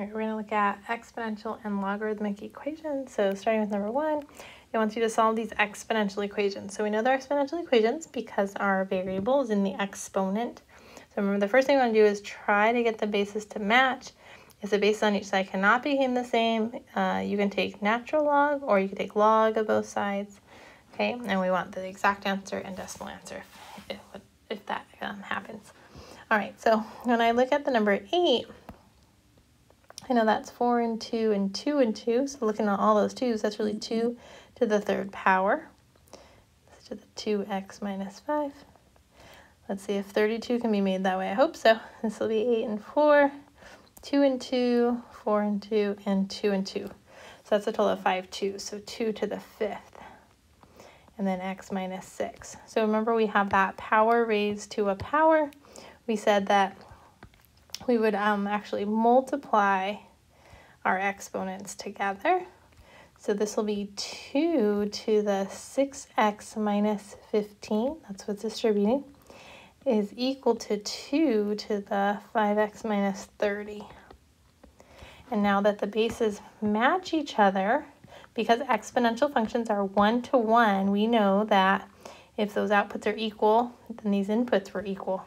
All right, we're going to look at exponential and logarithmic equations. So starting with number one, it wants you to solve these exponential equations. So we know they're exponential equations because our variable is in the exponent. So remember, the first thing we want to do is try to get the bases to match. If the bases on each side cannot be the same, uh, you can take natural log or you can take log of both sides. Okay, and we want the exact answer and decimal answer if, if, if that um, happens. All right, so when I look at the number 8, I know that's 4 and 2 and 2 and 2. So looking at all those 2's, that's really 2 to the third power. To the 2x minus 5. Let's see if 32 can be made that way. I hope so. This will be 8 and 4, 2 and 2, 4 and 2, and 2 and 2. So that's a total of 5 2. So 2 to the fifth. And then x minus 6. So remember we have that power raised to a power. We said that we would um, actually multiply our exponents together. So this will be 2 to the 6x minus 15, that's what's distributing, is equal to 2 to the 5x minus 30. And now that the bases match each other, because exponential functions are one to one, we know that if those outputs are equal, then these inputs were equal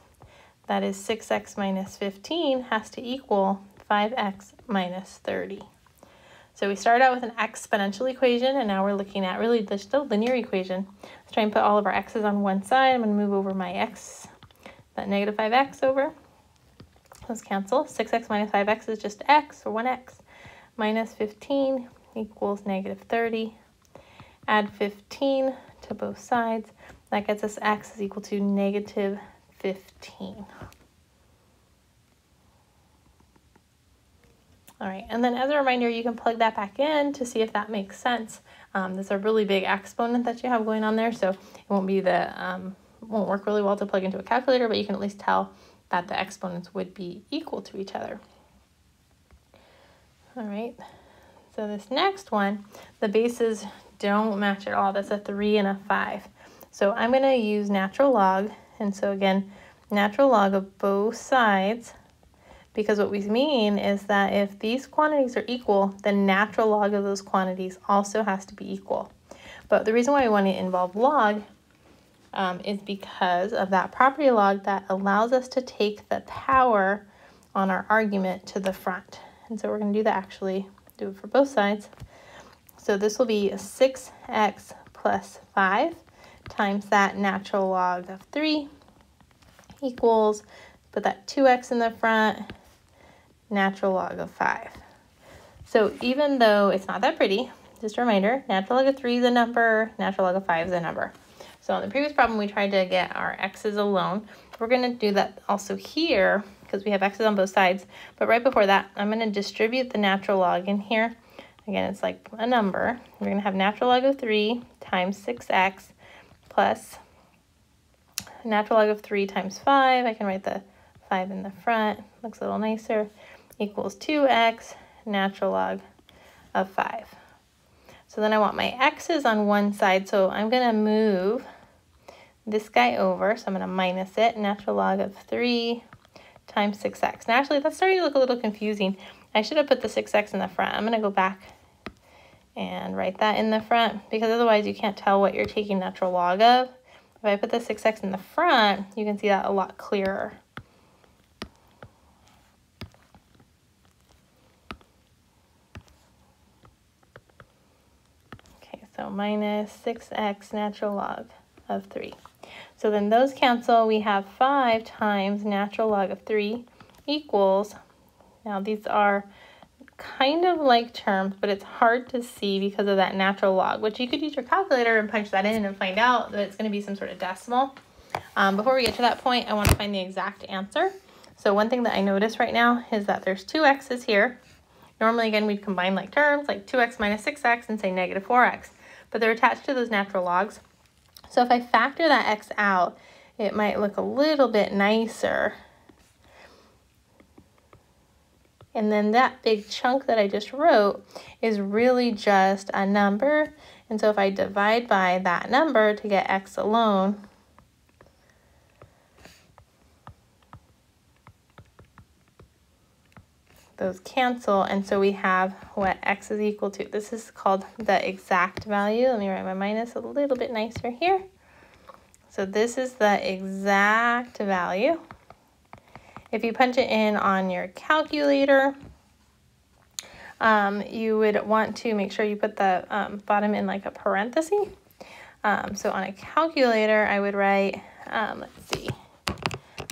that is 6x minus 15 has to equal 5x minus 30. So we started out with an exponential equation, and now we're looking at really just a linear equation. Let's try and put all of our x's on one side. I'm going to move over my x, that negative 5x over. Let's cancel. 6x minus 5x is just x, or 1x. Minus 15 equals negative 30. Add 15 to both sides. That gets us x is equal to negative 15. All right, and then as a reminder, you can plug that back in to see if that makes sense. Um, there's a really big exponent that you have going on there, so it won't be the um, won't work really well to plug into a calculator, but you can at least tell that the exponents would be equal to each other. All right, so this next one, the bases don't match at all. That's a 3 and a 5. So I'm going to use natural log and so again, natural log of both sides, because what we mean is that if these quantities are equal, the natural log of those quantities also has to be equal. But the reason why we want to involve log um, is because of that property log that allows us to take the power on our argument to the front. And so we're going to do that actually, do it for both sides. So this will be 6x plus 5 times that natural log of 3 equals, put that 2x in the front, natural log of 5. So even though it's not that pretty, just a reminder, natural log of 3 is a number, natural log of 5 is a number. So on the previous problem, we tried to get our x's alone. We're going to do that also here because we have x's on both sides. But right before that, I'm going to distribute the natural log in here. Again, it's like a number. We're going to have natural log of 3 times 6x plus natural log of 3 times 5. I can write the 5 in the front. Looks a little nicer. Equals 2x natural log of 5. So then I want my x's on one side. So I'm going to move this guy over. So I'm going to minus it. Natural log of 3 times 6x. Now actually that's starting to look a little confusing. I should have put the 6x in the front. I'm going to go back and write that in the front because otherwise you can't tell what you're taking natural log of. If I put the 6x in the front, you can see that a lot clearer. Okay, so minus 6x natural log of 3. So then those cancel. We have 5 times natural log of 3 equals, now these are kind of like terms, but it's hard to see because of that natural log, which you could use your calculator and punch that in and find out that it's going to be some sort of decimal. Um, before we get to that point, I want to find the exact answer. So one thing that I notice right now is that there's two x's here. Normally, again, we'd combine like terms like 2x minus 6x and say negative 4x, but they're attached to those natural logs. So if I factor that x out, it might look a little bit nicer and then that big chunk that I just wrote is really just a number. And so if I divide by that number to get x alone, those cancel, and so we have what x is equal to. This is called the exact value. Let me write my minus a little bit nicer here. So this is the exact value. If you punch it in on your calculator, um, you would want to make sure you put the um, bottom in like a parenthesis. Um, so on a calculator, I would write, um, let's see,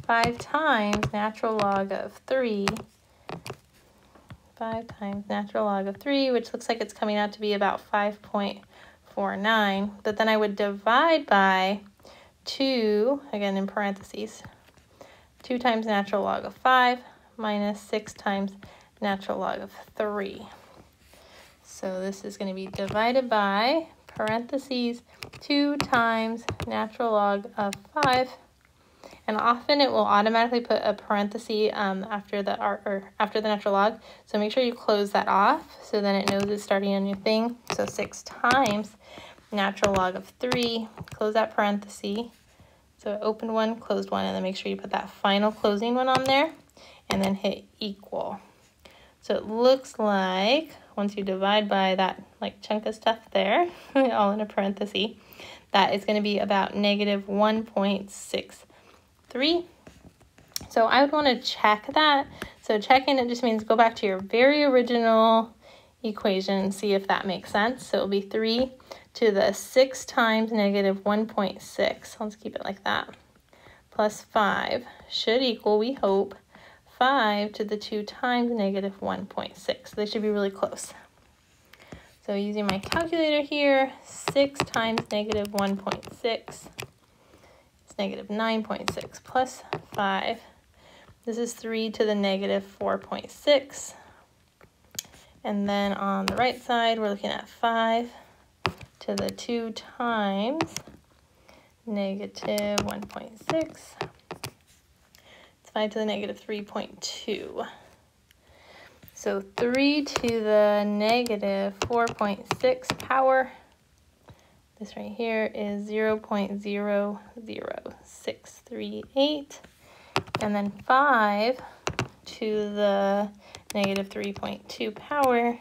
5 times natural log of 3 5 times natural log of 3, which looks like it's coming out to be about 5.49. But then I would divide by 2, again in parentheses, 2 times natural log of 5 minus 6 times natural log of 3. So this is going to be divided by parentheses 2 times natural log of 5 and often it will automatically put a parenthesis um, after the art or after the natural log. So make sure you close that off so then it knows it's starting a new thing. So 6 times natural log of 3, close that parenthesis. So open one, closed one, and then make sure you put that final closing one on there and then hit equal. So it looks like once you divide by that like chunk of stuff there, all in a parenthesis, that is going to be about negative 1.6 3. So I would want to check that. So checking it just means go back to your very original equation and see if that makes sense. So it'll be 3 to the 6 times negative 1.6. Let's keep it like that. Plus 5 should equal, we hope, 5 to the 2 times negative 1.6. So They should be really close. So using my calculator here, 6 times negative 1.6 negative 9.6 plus 5. This is 3 to the negative 4.6. And then on the right side, we're looking at 5 to the 2 times negative 1.6. It's 5 to the negative 3.2. So 3 to the negative 4.6 power this right here is 0 0.00638. And then 5 to the negative 3.2 power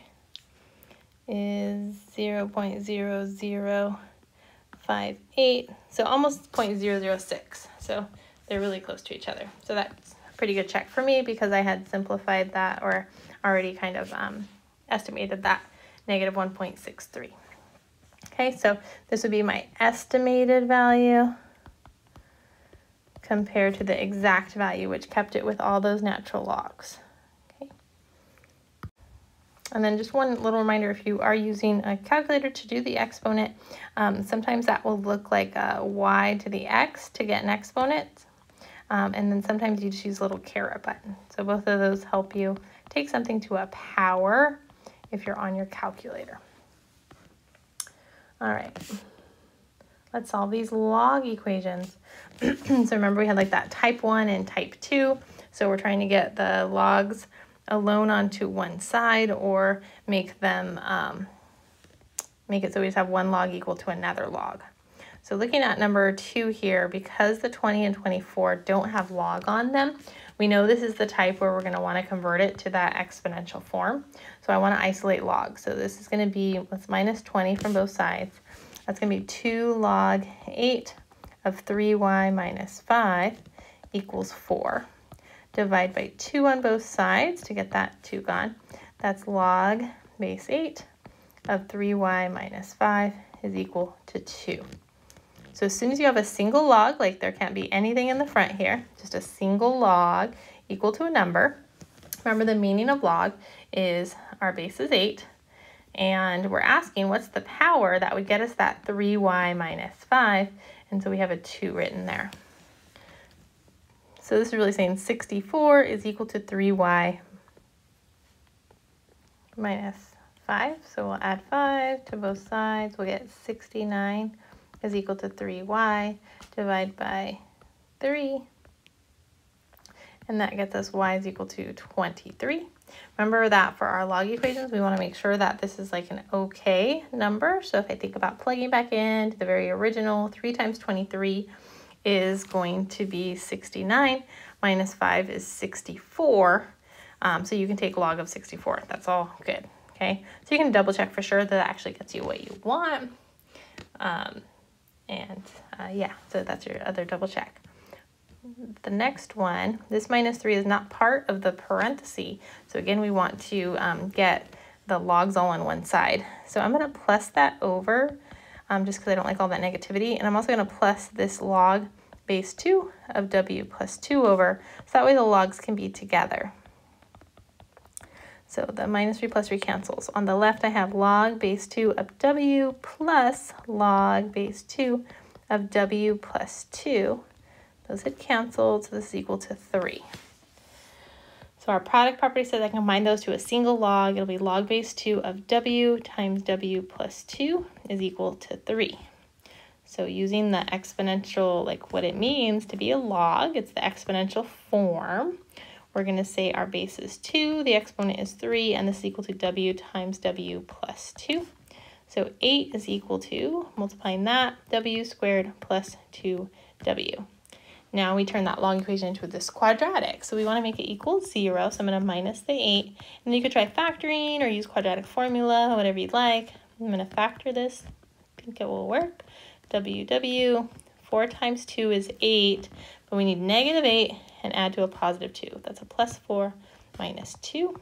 is 0 0.0058. So almost 0.006. So they're really close to each other. So that's a pretty good check for me because I had simplified that or already kind of um, estimated that negative 1.63. Okay, so this would be my estimated value compared to the exact value, which kept it with all those natural logs. And then just one little reminder, if you are using a calculator to do the exponent, um, sometimes that will look like a y to the x to get an exponent. Um, and then sometimes you just use a little caret button. So both of those help you take something to a power if you're on your calculator. All right, let's solve these log equations. so remember we had like that type 1 and type 2. So we're trying to get the logs alone onto one side or make them, um, make it so we just have one log equal to another log. So looking at number 2 here, because the 20 and 24 don't have log on them, we know this is the type where we're going to want to convert it to that exponential form. So I want to isolate log. So this is going to be, let's minus 20 from both sides. That's going to be 2 log 8 of 3y minus 5 equals 4. Divide by 2 on both sides to get that 2 gone. That's log base 8 of 3y minus 5 is equal to 2. So as soon as you have a single log, like there can't be anything in the front here, just a single log equal to a number. Remember the meaning of log is our base is 8, and we're asking what's the power that would get us that 3y minus 5, and so we have a 2 written there. So this is really saying 64 is equal to 3y minus 5. So we'll add 5 to both sides. We'll get 69 is equal to 3y, divide by 3, and that gets us y is equal to 23. Remember that for our log equations, we want to make sure that this is like an okay number. So if I think about plugging back into the very original, 3 times 23 is going to be 69, minus 5 is 64. Um, so you can take log of 64. That's all good. Okay, so you can double check for sure that, that actually gets you what you want. Um, and uh, yeah, so that's your other double check. The next one, this minus 3 is not part of the parenthesis. So again, we want to um, get the logs all on one side. So I'm going to plus that over um, just because I don't like all that negativity. And I'm also going to plus this log base 2 of w plus 2 over, so that way the logs can be together. So the minus 3 plus 3 cancels. On the left, I have log base 2 of w plus log base 2 of w plus 2. Those had canceled, so this is equal to 3. So our product property says I can combine those to a single log. It'll be log base 2 of w times w plus 2 is equal to 3. So using the exponential, like what it means to be a log, it's the exponential form. We're going to say our base is 2, the exponent is 3, and this is equal to w times w plus 2. So 8 is equal to, multiplying that, w squared plus 2w. Now we turn that log equation into this quadratic. So we want to make it equal 0, so I'm going to minus the 8. And you could try factoring or use quadratic formula, whatever you'd like. I'm going to factor this. I think it will work. WW, 4 times 2 is 8, but we need negative 8 and add to a positive 2. That's a plus 4 minus 2.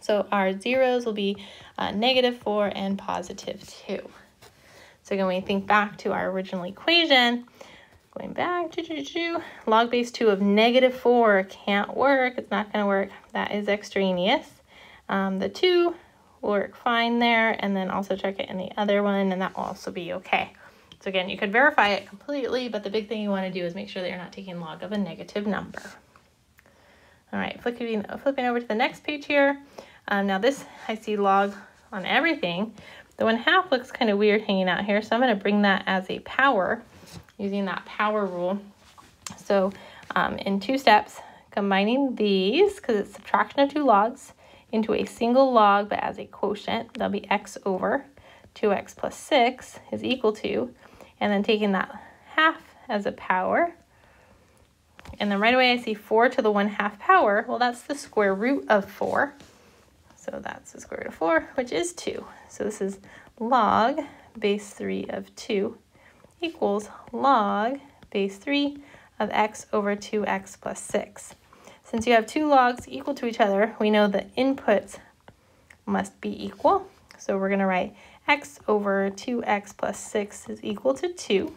So our zeros will be uh, negative 4 and positive 2. So again, when we think back to our original equation, going back, choo -choo, log base 2 of negative 4 can't work. It's not going to work. That is extraneous. Um, the 2 will work fine there, and then also check it in the other one, and that will also be okay. So again, you could verify it completely, but the big thing you want to do is make sure that you're not taking log of a negative number. All right, flipping, flipping over to the next page here. Um, now this, I see log on everything. The one half looks kind of weird hanging out here, so I'm going to bring that as a power using that power rule. So um, in two steps, combining these, because it's subtraction of two logs, into a single log, but as a quotient, that'll be x over 2x plus 6 is equal to and then taking that half as a power. And then right away I see 4 to the 1 half power. Well, that's the square root of 4. So that's the square root of 4, which is 2. So this is log base 3 of 2 equals log base 3 of x over 2x plus 6. Since you have two logs equal to each other, we know the inputs must be equal. So we're going to write x over 2x plus 6 is equal to 2.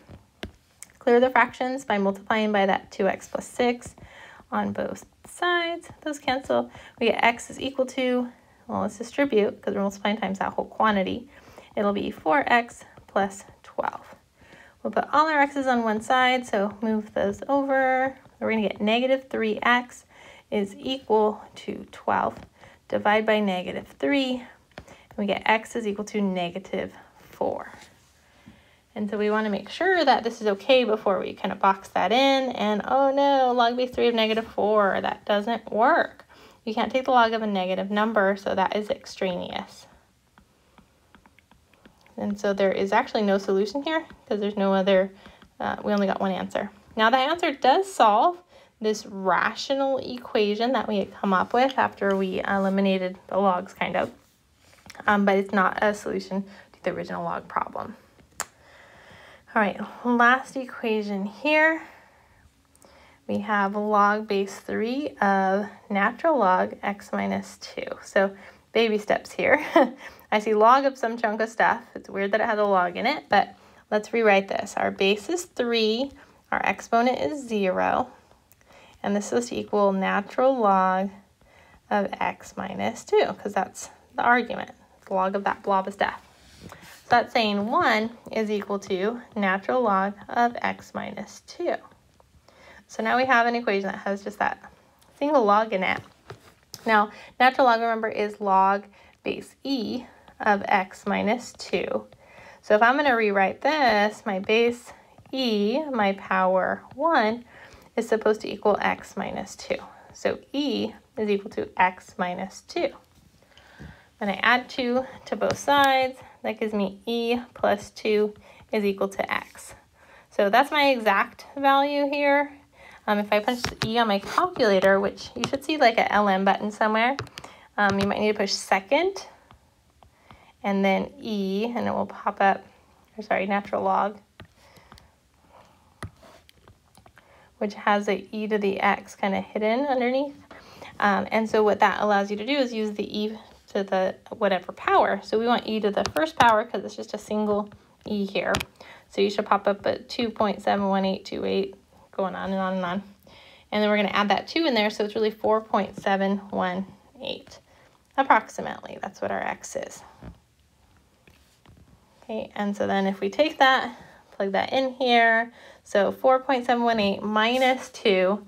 Clear the fractions by multiplying by that 2x plus 6 on both sides. Those cancel. We get x is equal to, well, let's distribute because we're multiplying times that whole quantity. It'll be 4x plus 12. We'll put all our x's on one side, so move those over. We're going to get negative 3x is equal to 12. Divide by negative 3 we get x is equal to negative 4. And so we want to make sure that this is okay before we kind of box that in. And oh no, log base 3 of negative 4, that doesn't work. You can't take the log of a negative number, so that is extraneous. And so there is actually no solution here because there's no other, uh, we only got one answer. Now the answer does solve this rational equation that we had come up with after we eliminated the logs kind of um, but it's not a solution to the original log problem. All right, last equation here. We have log base 3 of natural log x minus 2. So baby steps here. I see log of some chunk of stuff. It's weird that it has a log in it, but let's rewrite this. Our base is 3, our exponent is 0, and this is equal natural log of x minus 2, because that's the argument the log of that blob of stuff. So that's saying 1 is equal to natural log of x minus 2. So now we have an equation that has just that single log in it. Now, natural log, remember, is log base e of x minus 2. So if I'm going to rewrite this, my base e, my power 1, is supposed to equal x minus 2. So e is equal to x minus 2. Then I add 2 to both sides. That gives me e plus 2 is equal to x. So that's my exact value here. Um, if I punch E on my calculator, which you should see like a LN button somewhere, um, you might need to push second and then E and it will pop up, or sorry, natural log, which has a E to the X kind of hidden underneath. Um, and so what that allows you to do is use the E to the whatever power. So we want E to the first power because it's just a single E here. So you should pop up at 2.71828 going on and on and on. And then we're going to add that 2 in there, so it's really 4.718 approximately. That's what our x is. Okay, and so then if we take that, plug that in here, so 4.718 minus 2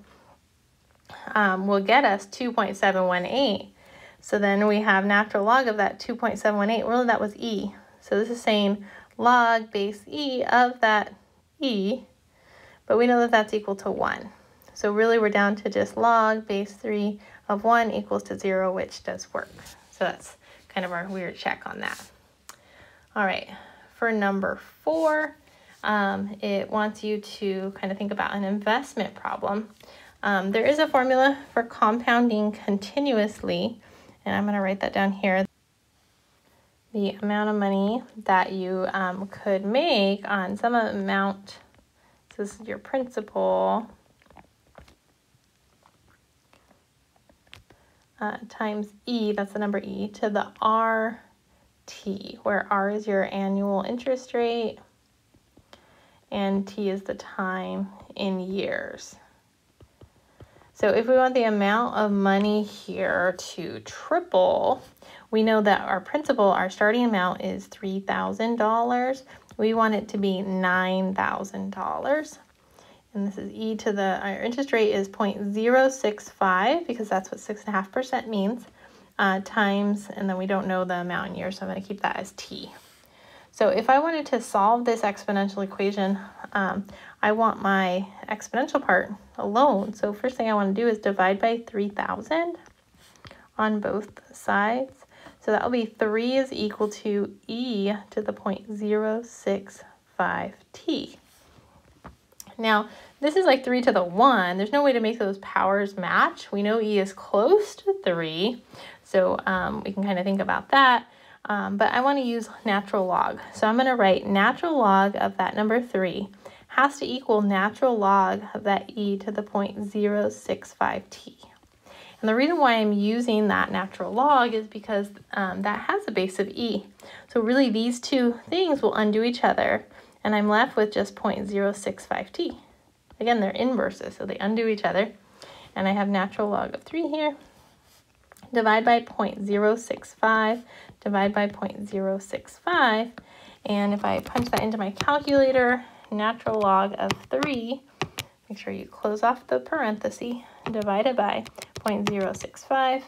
um, will get us 2.718. So then we have natural log of that 2.718. Really, that was e. So this is saying log base e of that e but we know that that's equal to 1. So really we're down to just log base 3 of 1 equals to 0, which does work. So that's kind of our weird check on that. All right, for number 4, um, it wants you to kind of think about an investment problem. Um, there is a formula for compounding continuously, and I'm going to write that down here. The amount of money that you um, could make on some amount so this is your principal uh, times E, that's the number E, to the RT, where R is your annual interest rate and T is the time in years. So if we want the amount of money here to triple, we know that our principal, our starting amount is $3,000. We want it to be $9,000. And this is e to the, our interest rate is 0.065 because that's what 6.5% means, uh, times, and then we don't know the amount in years, so I'm going to keep that as t. So if I wanted to solve this exponential equation, um, I want my exponential part alone. So first thing I want to do is divide by 3,000 on both sides. So that will be 3 is equal to e to the 0.065t. Now, this is like 3 to the 1. There's no way to make those powers match. We know e is close to 3, so um, we can kind of think about that. Um, but I want to use natural log. So I'm going to write natural log of that number 3 has to equal natural log of that e to the 0.065t. And the reason why I'm using that natural log is because um, that has a base of e. So really these two things will undo each other and I'm left with just 0.065t. Again, they're inverses, so they undo each other. And I have natural log of 3 here. Divide by 0.065, divide by 0.065. And if I punch that into my calculator, natural log of 3, make sure you close off the parenthesis, divided by 0.065.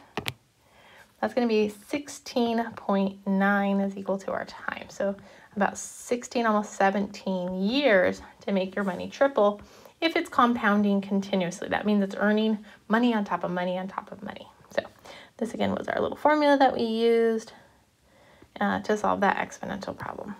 That's going to be 16.9 is equal to our time. So about 16, almost 17 years to make your money triple if it's compounding continuously. That means it's earning money on top of money on top of money. So this again was our little formula that we used uh, to solve that exponential problem.